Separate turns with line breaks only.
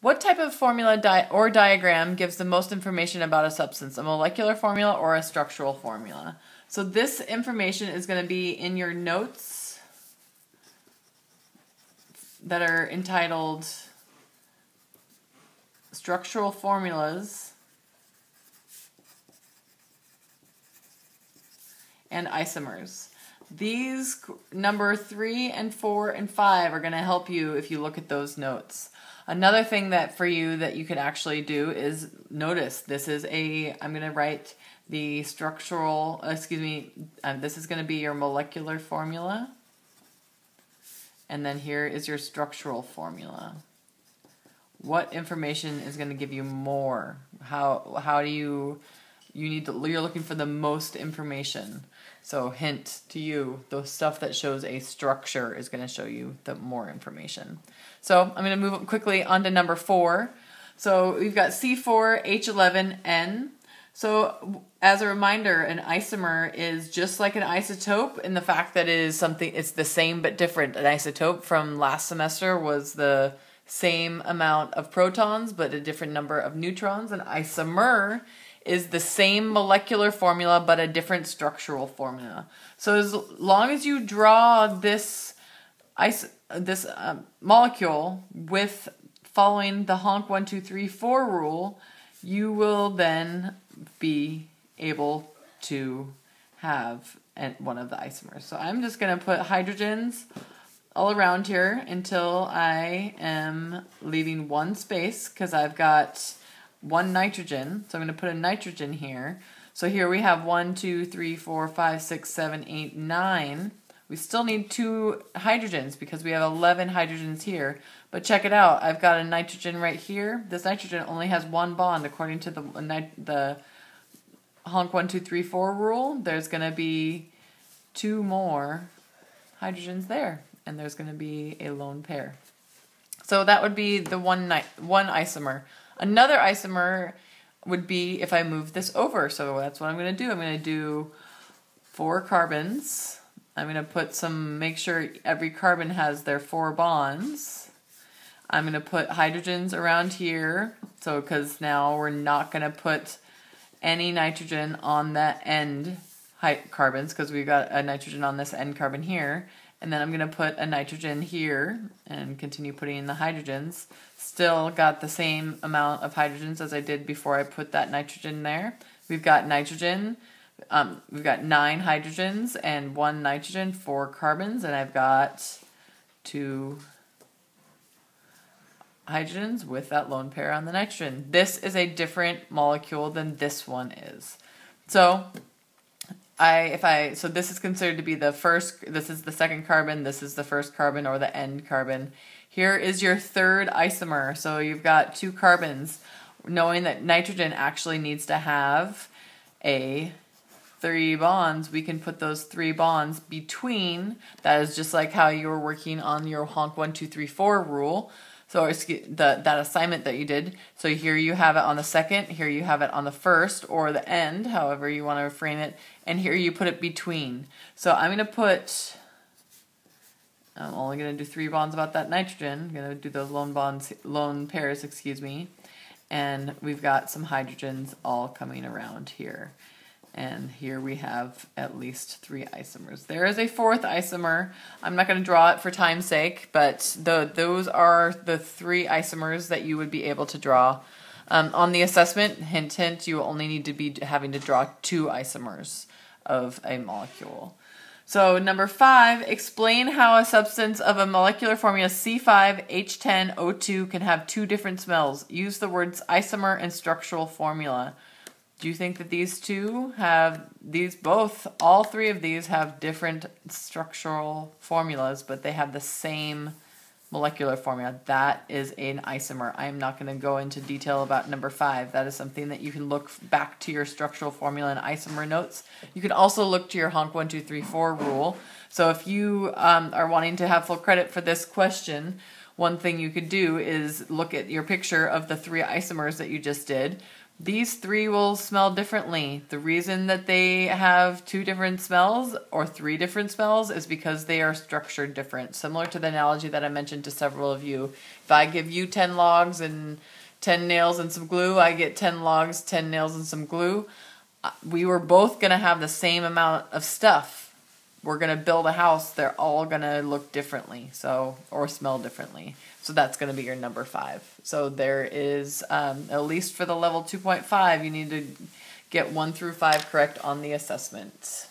What type of formula di- or diagram gives the most information about a substance, a molecular formula or a structural formula? So this information is going to be in your notes that are entitled Structural Formulas and Isomers. These number three and four and five are going to help you if you look at those notes. Another thing that for you that you could actually do is notice this is a, I'm going to write the structural, excuse me, uh, this is going to be your molecular formula. And then here is your structural formula. What information is going to give you more? How, how do you, you need to, you're looking for the most information. So hint to you, the stuff that shows a structure is going to show you the more information. So I'm going to move quickly on to number four. So we've got C4H11N. So as a reminder, an isomer is just like an isotope in the fact that it is something, it's the same but different. An isotope from last semester was the same amount of protons but a different number of neutrons. An isomer is the same molecular formula but a different structural formula. So as long as you draw this is this uh, molecule with following the HONC 1 2 3 4 rule, you will then be able to have one of the isomers. So I'm just going to put hydrogens all around here until I am leaving one space because I've got one nitrogen. So I'm going to put a nitrogen here. So here we have one, two, three, four, five, six, seven, eight, nine. We still need two hydrogens because we have 11 hydrogens here. But check it out. I've got a nitrogen right here. This nitrogen only has one bond according to the the HONC 1, 2, 3, 4 rule. There's going to be two more hydrogens there. And there's going to be a lone pair. So that would be the one, one isomer. Another isomer would be if I move this over. So that's what I'm going to do. I'm going to do four carbons. I'm going to put some, make sure every carbon has their four bonds. I'm going to put hydrogens around here. So, because now we're not going to put any nitrogen on that end carbons because we've got a nitrogen on this end carbon here. And then I'm going to put a nitrogen here and continue putting in the hydrogens. Still got the same amount of hydrogens as I did before I put that nitrogen there. We've got nitrogen, um, we've got nine hydrogens and one nitrogen, four carbons, and I've got two hydrogens with that lone pair on the nitrogen. This is a different molecule than this one is. So I if I so this is considered to be the first this is the second carbon, this is the first carbon or the end carbon. Here is your third isomer. So you've got two carbons knowing that nitrogen actually needs to have a three bonds, we can put those three bonds between. That is just like how you were working on your HONC one, two, three, four rule. So the, that assignment that you did. So here you have it on the second, here you have it on the first or the end, however you want to frame it, and here you put it between. So I'm going to put, I'm only going to do three bonds about that nitrogen. I'm going to do those lone bonds, lone pairs, excuse me. And we've got some hydrogens all coming around here. And here we have at least three isomers. There is a fourth isomer. I'm not going to draw it for time's sake, but the, those are the three isomers that you would be able to draw. Um, on the assessment, hint, hint, you only need to be having to draw two isomers of a molecule. So number five, explain how a substance of a molecular formula C5H10O2 can have two different smells. Use the words isomer and structural formula. Do you think that these two have these both all three of these have different structural formulas but they have the same molecular formula? That is an isomer. I am not going to go into detail about number five. That is something that you can look back to your structural formula and isomer notes. You can also look to your HONC 1234 rule. So if you um, are wanting to have full credit for this question one thing you could do is look at your picture of the three isomers that you just did These three will smell differently. The reason that they have two different smells or three different smells is because they are structured different. Similar to the analogy that I mentioned to several of you. If I give you 10 logs and 10 nails and some glue, I get 10 logs, 10 nails, and some glue. Uh, we were both going to have the same amount of stuff. We're going to build a house, they're all going to look differently, so or smell differently. So that's going to be your number five. So there is, um, at least for the level 2.5, you need to get one through five correct on the assessment.